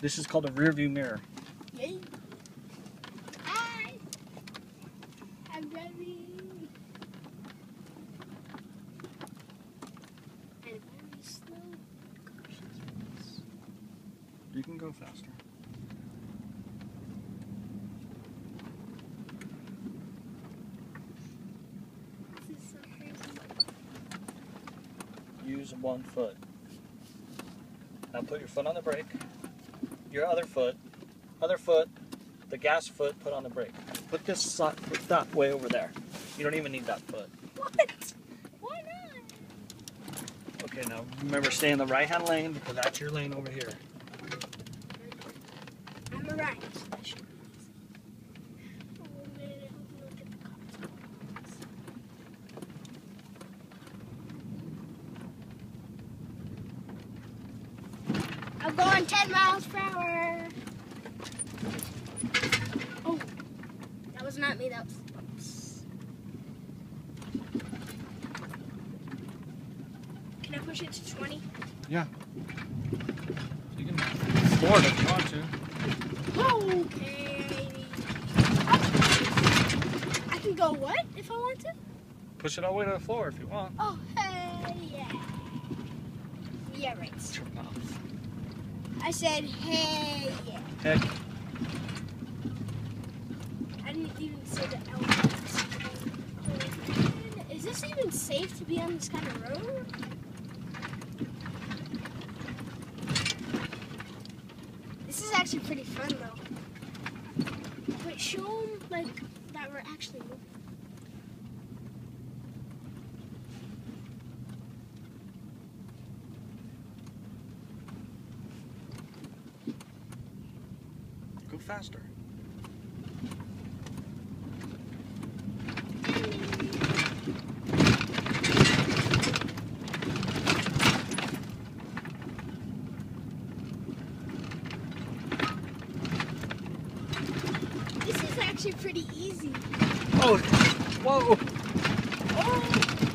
This is called a rear view mirror. Yay. Hi. I'm ready. And very slow. You can go faster. This is so crazy. Use one foot. Now put your foot on the brake. Your other foot, other foot, the gas foot, put on the brake. Put this si- put that way over there. You don't even need that foot. What? Why not? Okay, now remember stay in the right hand lane because that's your lane over here. I'm a right. so that should be easy. Oh, man, I hope we don't get the cops. I'm going 10 miles per hour. Oh, that was not me. That was. Can I push it to 20? Yeah. You can it if you want to. Okay. I can go what if I want to? Push it all the way to the floor if you want. Oh, hey, yeah. Yeah, right. It's your mouth. I said, hey. Heck, I didn't even say the elements. Is this even safe to be on this kind of road? This is actually pretty fun, though. Wait, show them, like, that we're actually moving. Go faster. This is actually pretty easy. Oh, whoa! Oh,